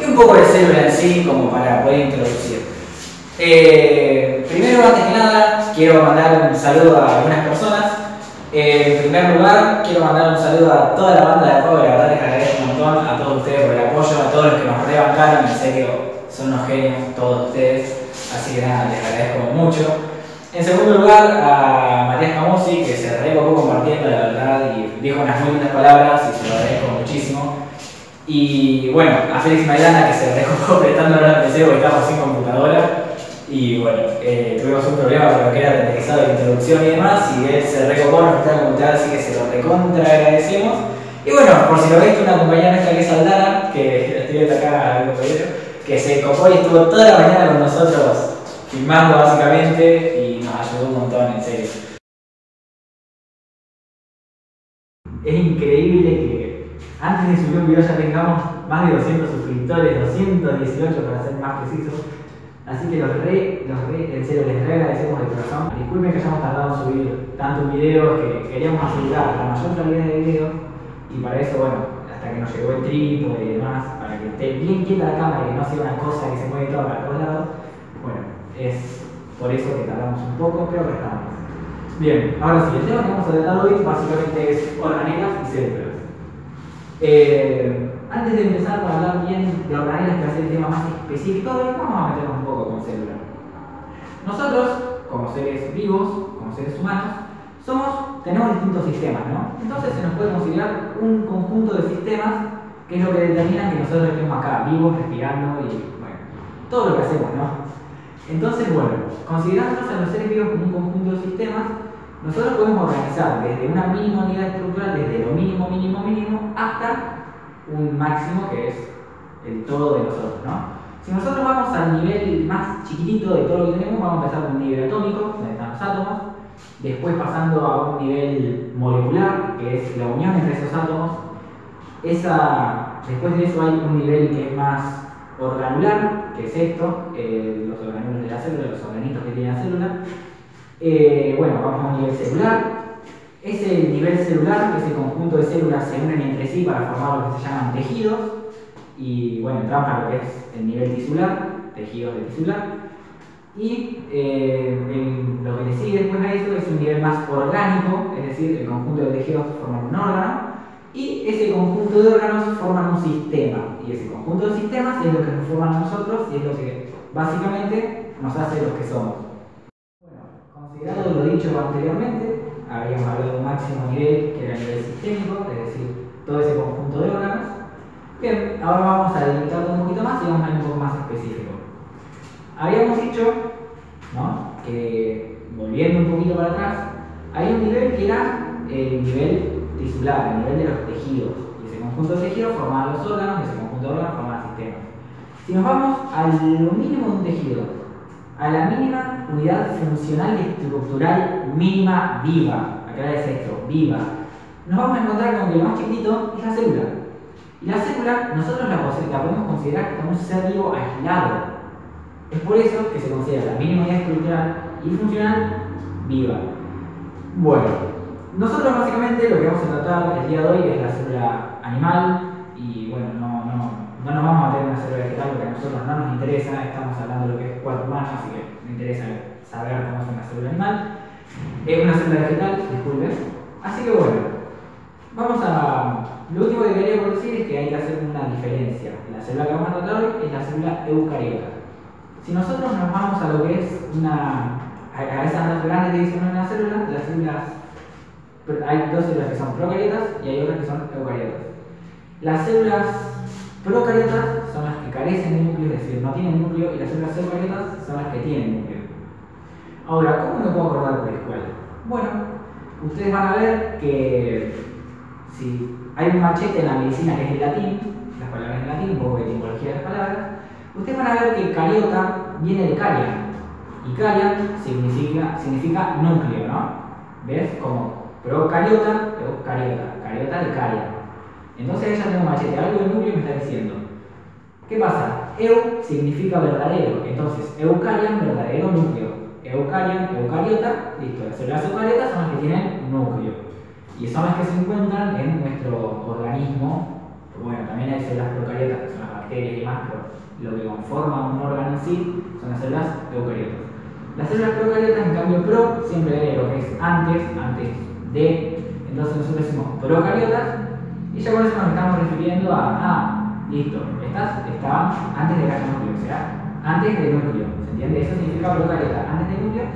y un poco de célula en sí como para poder introducir. Eh, primero, antes que nada, quiero mandar un saludo a algunas personas. Eh, en primer lugar, quiero mandar un saludo a toda la banda de apoyo, la verdad les agradezco un montón a todos ustedes por el apoyo, a todos los que nos rebancaron, en serio, son unos genios todos ustedes, así que nada, les agradezco mucho. En segundo lugar, a Matías Camusi, que se re poco compartiendo, la verdad, y dijo unas muy lindas palabras y se lo agradezco muchísimo. Y bueno, a Félix Maidana, que se recojó prestando la PC porque estamos sin computadora. Y bueno, eh, tuvimos un problema con lo que era el renderizado de introducción y demás, y él se recopó, nos prestó la computadora, así que se lo recontra agradecemos. Y bueno, por si lo veis, una compañera nuestra que es Aldana, que estoy viendo acá al compañero, que se copó y estuvo toda la mañana con nosotros filmando básicamente y nos ayudó un montón, en serio. Es increíble antes de subir un video ya tengamos más de 200 suscriptores, 218 para ser más precisos. Así que los re, los re, en serio, les re agradecemos de corazón. Disculpen que hayamos tardado en subir tantos videos que queríamos asegurar la mayor calidad de videos y para eso, bueno, hasta que nos llegó el trípode y demás, para que esté bien quieta la cámara y que no sea una cosa que se mueve toda para todos lados, bueno, es por eso que tardamos un poco, pero que estamos. Bien, ahora sí, el tema que vamos a tratar hoy básicamente es organelas y células. Eh, antes de empezar a hablar bien de organelas, que va a ser el tema más específico vamos a meternos un poco con células. Nosotros, como seres vivos, como seres humanos, tenemos distintos sistemas, ¿no? Entonces se nos puede considerar un conjunto de sistemas que es lo que determina que nosotros estemos acá, vivos, respirando y, bueno, todo lo que hacemos, ¿no? Entonces, bueno, considerándonos a los seres vivos como un conjunto de sistemas, nosotros podemos organizar desde una mínima unidad estructural, desde lo mínimo, mínimo, mínimo, hasta un máximo que es el todo de nosotros, ¿no? Si nosotros vamos al nivel más chiquitito de todo lo que tenemos, vamos a empezar con un nivel atómico, donde están los átomos, después pasando a un nivel molecular, que es la unión entre esos átomos. Esa, después de eso hay un nivel que es más organular, que es esto, eh, los organulos de la célula, los organitos que tiene la célula. Eh, bueno, vamos a un nivel celular. Ese nivel celular, ese conjunto de células se unen entre sí para formar lo que se llaman tejidos. Y bueno, entramos a lo que es el nivel tisular, tejidos de tisular. Y eh, lo que le después a eso es un nivel más orgánico, es decir, el conjunto de tejidos forman un órgano y ese conjunto de órganos forman un sistema. Y ese conjunto de sistemas es lo que nos forman a nosotros y es lo que básicamente nos hace los que somos. Considerado lo dicho anteriormente, habíamos hablado de un máximo nivel que era el nivel sistémico, es decir, todo ese conjunto de órganos. Bien, ahora vamos a delimitarlo un poquito más y vamos a ir un poco más específico. Habíamos dicho ¿no? que, volviendo un poquito para atrás, hay un nivel que era el nivel tisular, el nivel de los tejidos. Y ese conjunto de tejidos formaba los órganos, y ese conjunto de órganos formaba sistemas. Si nos vamos a lo mínimo de un tejido, a la mínima unidad funcional y estructural mínima viva, acá es esto, viva, nos vamos a encontrar con que lo más chiquitito es la célula. Y la célula nosotros la, podemos considerar como un ser vivo aislado. Es por eso que se considera la mínima unidad estructural y funcional viva. Bueno, nosotros básicamente lo que vamos a tratar el día de hoy es la célula animal y bueno, no, no, no nos vamos a meter en una célula vegetal porque a nosotros no nos interesa, estamos hablando de lo que es cuerpo humano, así que interesa saber cómo es una célula animal. Es una célula vegetal, disculpen. Así que bueno, vamos a... Lo último que quería decir es que hay que hacer una diferencia. La célula que vamos a tratar hoy es la célula eucariota. Si nosotros nos vamos a lo que es una... a esas grandes divisiones de la célula, las células hay dos células que son procariotas y hay otras que son eucariotas. Las células procariotas carecen de núcleo, es decir, no tienen núcleo, y las células eucariotas son las que tienen núcleo. Ahora, ¿cómo me puedo acordar por la escuela? Bueno, ustedes van a ver que si hay un machete en la medicina que es el latín, las palabras en latín, un poco de etimología de las palabras, ustedes van a ver que cariota viene de carian, y carian significa, núcleo, ¿no? ¿Ves? Como Procariota, eucariota, cariota de caria. Entonces ella tengo machete, algo del núcleo me está diciendo. ¿Qué pasa? Eu significa verdadero, entonces eucarian, verdadero núcleo. Eucarian, eucariota, listo. Las células eucariotas son las que tienen núcleo. Y son las que se encuentran en nuestro organismo. Bueno, también hay células procariotas, que son las bacterias y demás, pero lo que conforma un órgano en sí son las células eucariotas. Las células procariotas, en cambio, pro siempre hay lo que es antes, antes de. Entonces nosotros decimos procariotas y ya con eso nos estamos refiriendo a, ah, listo, estaban antes de haya núcleo, o sea, antes del núcleo. ¿Se entiende? Eso significa procariota, antes del núcleo.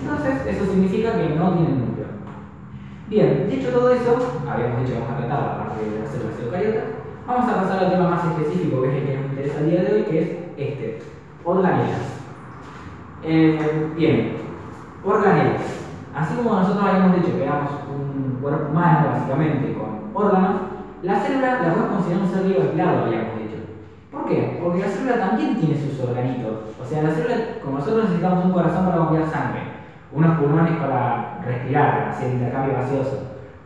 Entonces, eso significa que no tienen núcleo. Bien, dicho todo eso, habíamos dicho que vamos a tratar la parte de las células eucariotas. Vamos a pasar al tema más específico, que es el que nos interesa el día de hoy, que es este, organelas. Eh, bien, organelas. Así como nosotros habíamos dicho que éramos un cuerpo humano, básicamente, con órganos, la célula la podemos considerar un ser vivo aislado. ¿Por qué? Porque la célula también tiene sus organitos. O sea, la célula, como nosotros necesitamos un corazón para bombear sangre, unos pulmones para respirar, hacer intercambio gaseoso,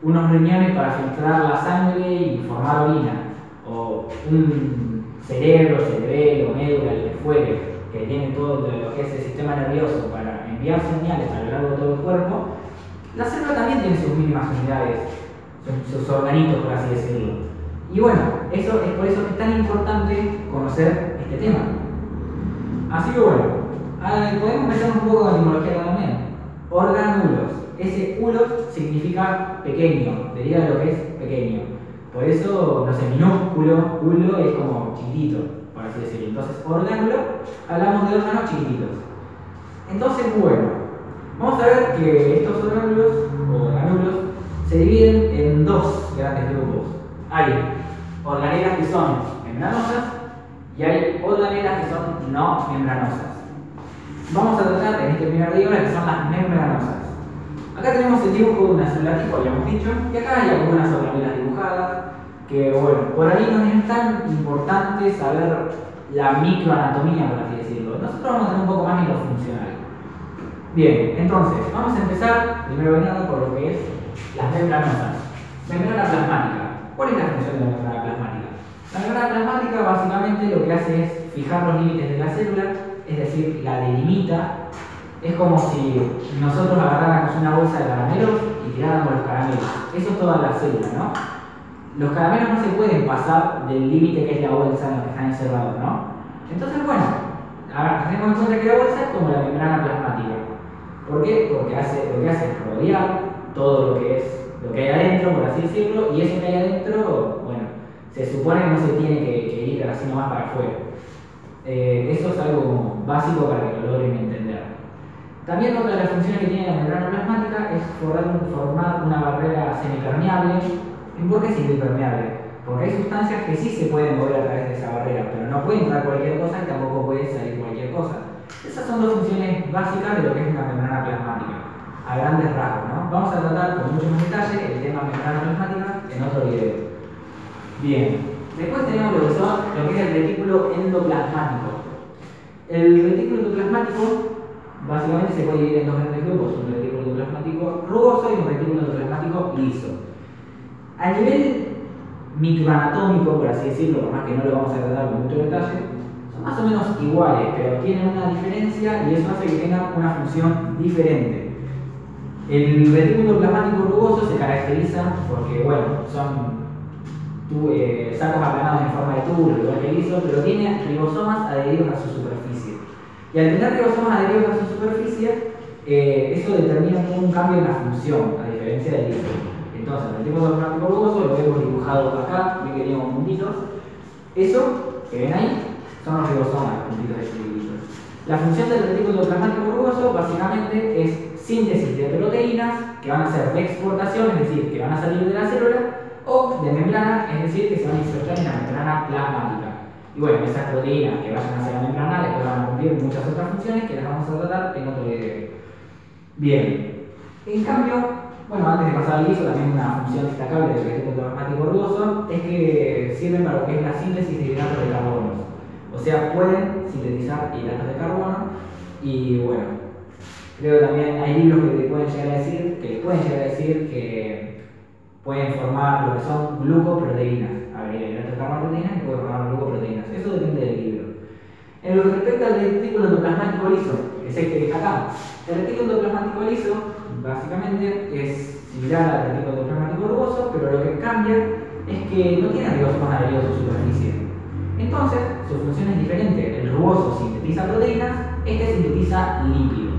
unos riñones para filtrar la sangre y formar orina, o un cerebro, cerebelo, médula, el que fuere, que tiene todo lo que es el sistema nervioso para enviar señales a lo largo de todo el cuerpo, la célula también tiene sus mínimas unidades, sus, organitos, por así decirlo. Y bueno, eso es por eso que es tan importante conocer este tema. Así que bueno, podemos meternos un poco de etimología también. Organulos. Ese ulos significa pequeño, deriva de lo que es pequeño. Por eso, no sé, minúsculo, ulo es como chiquitito por así decirlo. Entonces, orgánulo, hablamos de órganos chiquititos. Entonces, bueno, vamos a ver que estos orgánulos o orgánulos se dividen en dos grandes grupos. Hay organelas que son membranosas y hay organelas que son no membranosas. Vamos a tratar en este primer diagrama que son las membranosas. Acá tenemos el dibujo de una célula tipo, habíamos dicho, y acá hay algunas organelas dibujadas, que bueno, por ahí no es tan importante saber la microanatomía, por así decirlo. Nosotros vamos a tener un poco más en lo funcional. Bien, entonces, vamos a empezar primero por lo que es las membranosas. Membrana plasmática. ¿Cuál es la función de la membrana plasmática? La membrana plasmática básicamente lo que hace es fijar los límites de la célula, es decir, la delimita. Es como si nosotros agarráramos una bolsa de caramelos y tiráramos los caramelos. Eso es toda la célula, ¿no? los caramelos no se pueden pasar del límite que es la bolsa en la que están encerrados, ¿no? Entonces, bueno, hacemos en cuenta que la bolsa es como la membrana plasmática. ¿Por qué? Porque hace, lo que hace es rodear todo lo que es lo que hay adentro, por así decirlo, y eso que hay adentro, bueno, se supone que no se tiene que, ir así nomás para afuera. Eh, eso es algo básico para que lo logren entender. También otra de las funciones que tiene la membrana plasmática es formar una barrera semipermeable ¿Y por qué es impermeable? Porque hay sustancias que sí se pueden mover a través de esa barrera, pero no puede entrar cualquier cosa y tampoco puede salir cualquier cosa. Esas son dos funciones básicas de lo que es una membrana plasmática, a grandes rasgos. ¿no? Vamos a tratar con mucho más detalle el tema membrana plasmática en otro video. Bien, después tenemos lo que, son, lo que es el retículo endoplasmático. El retículo endoplasmático básicamente se puede dividir en dos grandes grupos, un retículo endoplasmático rugoso y un retículo endoplasmático liso. A nivel microanatómico, por así decirlo, por más que no lo vamos a tratar con mucho detalle, son más o menos iguales, pero tienen una diferencia y eso hace que tengan una función diferente. El retículo plasmático rugoso se caracteriza porque, bueno, son eh, sacos aplanados en forma de tubo, igual que el liso, pero tiene ribosomas adheridos a su superficie. Y al tener ribosomas adheridos a su superficie, eh, eso determina un cambio en la función, a diferencia del liso. Entonces, el de plástico rugoso lo hemos dibujado acá, bien que teníamos puntitos. Eso que ven ahí son los ribosomas, los puntitos de La función del retículo plasmático rugoso básicamente es síntesis de proteínas que van a ser de exportación, es decir, que van a salir de la célula, o de membrana, es decir, que se van a insertar en la membrana plasmática. Y bueno, esas proteínas que vayan hacia la membrana después van a cumplir muchas otras funciones que las vamos a tratar en otro video. Bien, en cambio, bueno, antes de pasar al liso, también una función destacable del retículo plasmático rugoso es que sirven para lo que es la síntesis de hidratos de carbono. O sea, pueden sintetizar hidratos de carbono y bueno, creo que también hay libros que te pueden llegar a decir, que pueden llegar a decir que pueden formar lo que son glucoproteínas. A ver, hidratos de carbono proteínas que pueden formar glucoproteínas. Eso depende del En lo que respecta al retículo endoplasmático liso, que es este que está acá, el retículo endoplasmático liso básicamente es similar al retículo endoplasmático rugoso, pero lo que cambia es que no tiene ribosomas adheridos a su superficie. Entonces, su función es diferente. El rugoso sintetiza proteínas, este sintetiza lípidos.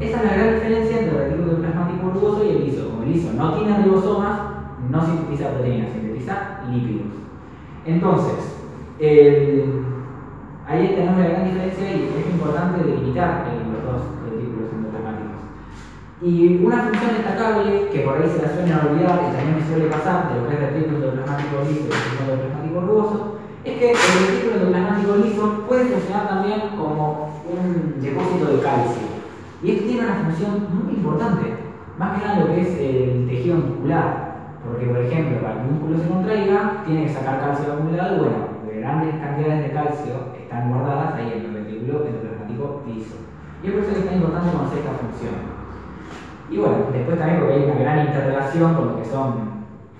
Esa es la gran diferencia entre el retículo endoplasmático rugoso y el liso. Como el liso no tiene ribosomas, no sintetiza proteínas, sintetiza lípidos. Entonces, Ahí tenemos la gran diferencia y es importante delimitar los dos retículos endoplasmáticos. Y una función destacable, que por ahí se la suelen olvidar y también me suele pasar de lo que es retículo endoplasmático liso y retículo endoplasmático rugoso, es que el retículo endoplasmático liso puede funcionar también como un depósito de calcio. Y esto tiene una función muy importante, más que nada lo que es el tejido muscular. Porque, por ejemplo, para que un músculo se contraiga, tiene que sacar calcio acumulado y bueno, grandes cantidades de calcio están guardadas ahí en el retículo endoplasmático liso. Y es por eso que es tan importante conocer esta función. Y bueno, después también porque hay una gran interrelación con lo que son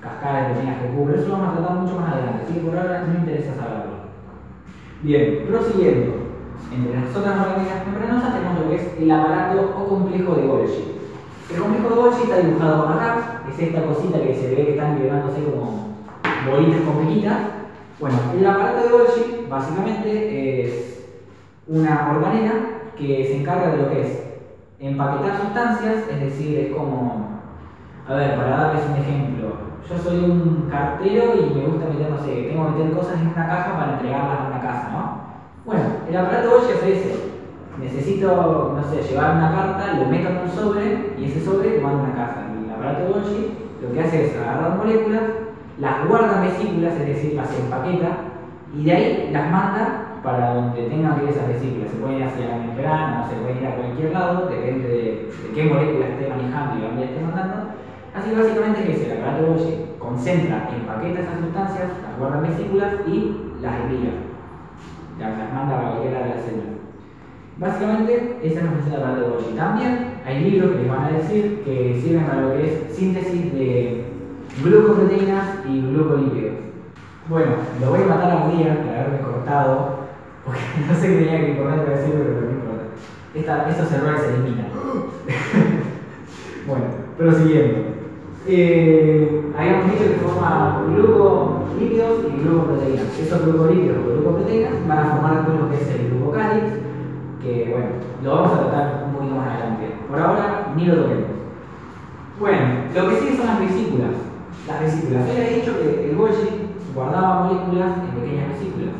cascadas de proteínas que cubren, eso lo vamos a tratar mucho más adelante, así que por ahora no me interesa saberlo. Bien, prosiguiendo. Entre las otras moléculas membranosas tenemos lo que es el aparato o complejo de Golgi. El complejo de Golgi está dibujado por acá, es esta cosita que se ve que están liberándose como bolitas con bueno, el aparato de Golgi básicamente es una organela que se encarga de lo que es empaquetar sustancias, es decir, es como, a ver, para darles un ejemplo, yo soy un cartero y me gusta meter, no sé, tengo que meter cosas en una caja para entregarlas a una casa, ¿no? Bueno, el aparato Golgi hace eso. Necesito, no sé, llevar una carta, lo meto en un sobre y ese sobre lo mando a una casa. El aparato Golgi lo que hace es agarrar moléculas las guarda en vesículas, es decir, las empaqueta, y de ahí las manda para donde tengan que ir esas vesículas. Se pueden ir hacia la membrana o se pueden ir a cualquier lado, depende de, qué molécula esté manejando y dónde esté mandando. Así básicamente que el aparato Golgi concentra, empaqueta esas sustancias, las guarda en vesículas y las envía. Las manda a cualquiera de las células. Básicamente, esa es la función del aparato Golgi. También hay libros que les van a decir que sirven para lo que es síntesis de glucoproteínas y glucolípidos. Bueno, lo voy a matar a día por haberme cortado, porque no sé qué tenía que importante para decirlo, pero no importa. Estos errores se eliminan. bueno, prosiguiendo. Eh, habíamos dicho que forma glucolípidos y glucoproteínas. Esos glucolípidos o glucoproteínas van a formar después lo que es el glucocálix, que bueno, lo vamos a tratar un poquito más adelante. Por ahora ni lo toquemos. Bueno, lo que sigue son las vesículas las vesículas. Él ha dicho que el Golgi guardaba moléculas en pequeñas vesículas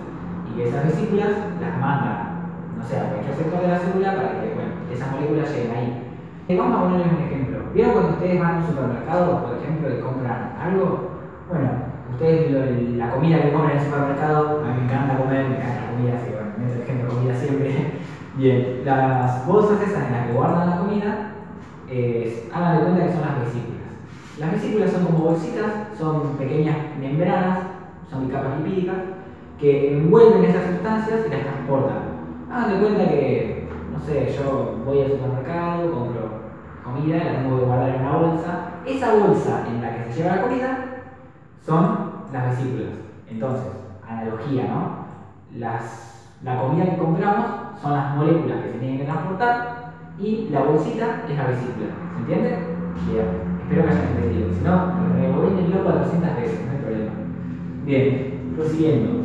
y que esas vesículas las manda, no sé, a cualquier sector de la célula para que bueno, esas moléculas lleguen ahí. Vamos a ponerles un ejemplo. ¿Vieron cuando ustedes van a un supermercado, por ejemplo, y compran algo? Bueno, ustedes la comida que compran en el supermercado, a mí me encanta comer, me encanta la comida, así bueno, comida siempre. Bien, las bolsas esas en las que guardan la comida, eh, hagan de cuenta que son las vesículas. Las vesículas son como bolsitas, son pequeñas membranas, son capas lipídicas, que envuelven esas sustancias y las transportan. Hagan de cuenta que, no sé, yo voy al supermercado, compro comida, la tengo que guardar en una bolsa. Esa bolsa en la que se lleva la comida son las vesículas. Entonces, analogía, ¿no? Las, la comida que compramos son las moléculas que se tienen que transportar y la bolsita es la vesícula. ¿Se entiende? Bien. Espero que hayan entendido. Si no, rebobínenlo 400 veces, no hay problema. Bien, prosiguiendo.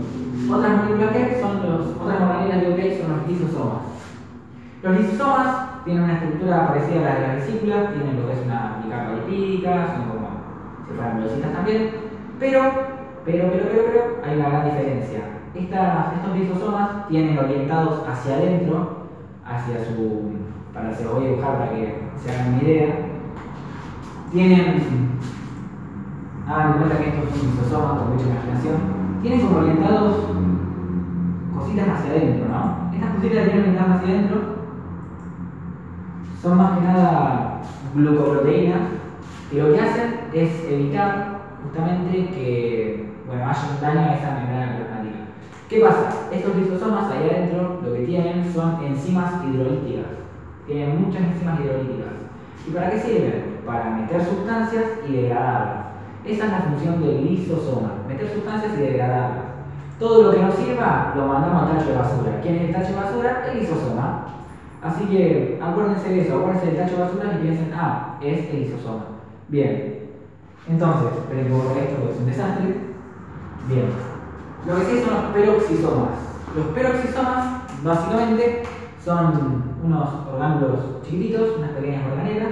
Otras moléculas que son los, otras moléculas de OK son los lisosomas. Los lisosomas tienen una estructura parecida a la de las vesículas, tienen lo que es una capa lipídica, son como si fueran velocitas también, pero, pero, pero, pero, pero, hay una gran diferencia. Estas, estos lisosomas tienen orientados hacia adentro, hacia su. para se voy a dibujar para que se hagan una idea tienen, hagan de cuenta que esto es un lisosomas con mucha imaginación, tienen como orientados cositas hacia adentro, ¿no? Estas cositas tienen orientadas hacia adentro son más que nada glucoproteínas que lo que hacen es evitar justamente que bueno, haya un daño a esa membrana plasmática. ¿Qué pasa? Estos lisosomas ahí adentro lo que tienen son enzimas hidrolíticas. Tienen muchas enzimas hidrolíticas. ¿Y para qué sirven? para meter sustancias y degradarlas. Esa es la función del lisosoma, meter sustancias y degradarlas. Todo lo que nos sirva lo mandamos al tacho de basura. ¿Quién es el tacho de basura? El lisosoma. Así que acuérdense de eso, acuérdense del tacho de basura y piensen, ah, es el lisosoma. Bien. Entonces, pero esto es un desastre. Bien. Lo que sí son los peroxisomas. Los peroxisomas, básicamente, son unos orgánulos chiquititos, unas pequeñas organelas,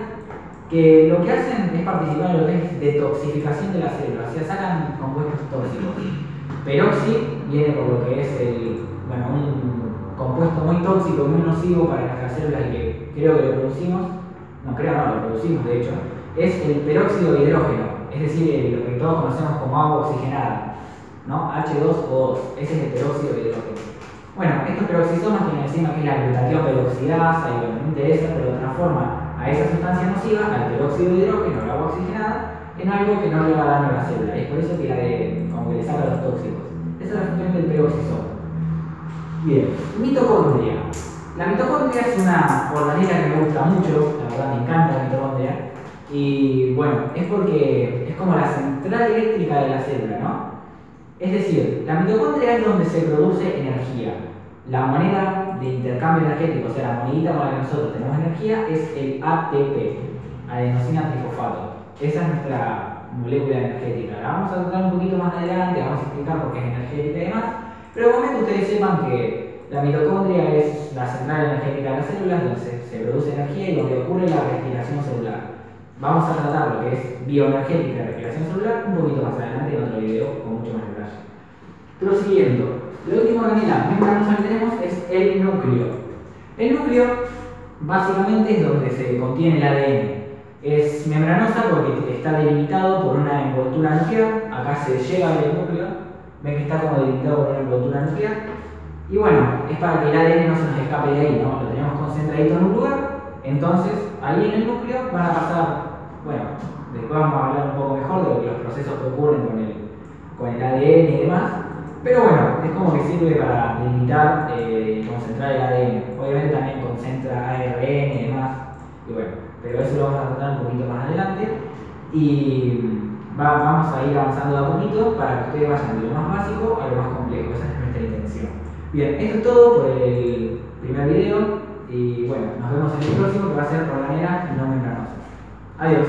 que lo que hacen es participar en lo que es detoxificación de la célula, o sea, sacan compuestos tóxicos. Peroxi viene por lo que es el, bueno, un compuesto muy tóxico, muy nocivo para nuestras células y que creo que lo producimos, no creo, no, lo producimos de hecho, es el peróxido de hidrógeno, es decir, lo que todos conocemos como agua oxigenada, ¿no? H2O2, ese es el peróxido de hidrógeno. Bueno, estos peroxisomas tienen encima que es la glutatión peroxidasa y bueno, no interesa, pero transforma a esa sustancia nociva, al peróxido de hidrógeno, el agua oxigenada, en algo que no le va a daño a la célula. Es por eso que la de, como que le saca los tóxicos. Esa es la función del peroxisoma. Bien, mitocondria. La mitocondria es una organela que me gusta mucho, la verdad me encanta la mitocondria. Y bueno, es porque es como la central eléctrica de la célula, ¿no? Es decir, la mitocondria es donde se produce energía. La moneda de intercambio energético, o sea, la monedita con la que nosotros tenemos energía, es el ATP, adenosina trifosfato. Esa es nuestra molécula energética. La vamos a tratar un poquito más adelante, vamos a explicar por qué es energética y demás. Pero de momento ustedes sepan que la mitocondria es la central energética de las células donde se, produce energía y donde ocurre la respiración celular. Vamos a tratar lo que es bioenergética y respiración celular un poquito más adelante en otro video con mucho más detalle. Prosiguiendo, la última organela membranosa que tenemos es el núcleo. El núcleo básicamente es donde se contiene el ADN. Es membranosa porque está delimitado por una envoltura nuclear. Acá se llega al núcleo. Ven que está como delimitado por una envoltura nuclear. Y bueno, es para que el ADN no se nos escape de ahí, ¿no? Lo tenemos concentradito en un lugar. Entonces, ahí en el núcleo van a pasar, bueno, después vamos a hablar un poco mejor de los procesos que ocurren con el, con el ADN y demás. Pero bueno, es como que sirve para delimitar eh, y concentrar el ADN. Obviamente también concentra ARN y demás. Y bueno, pero eso lo vamos a tratar un poquito más adelante. Y vamos a ir avanzando de a poquito para que ustedes vayan de lo más básico a lo más complejo. Esa es nuestra intención. Bien, esto es todo por el primer video. Y bueno, nos vemos en el próximo que va a ser por manera no membranosas. Adiós.